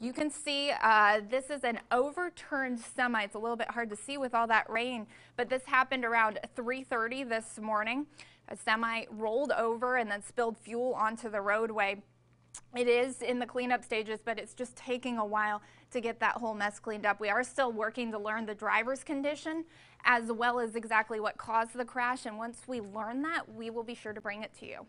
You can see uh, this is an overturned semi. It's a little bit hard to see with all that rain, but this happened around 3.30 this morning. A semi rolled over and then spilled fuel onto the roadway. It is in the cleanup stages, but it's just taking a while to get that whole mess cleaned up. We are still working to learn the driver's condition as well as exactly what caused the crash. And once we learn that, we will be sure to bring it to you.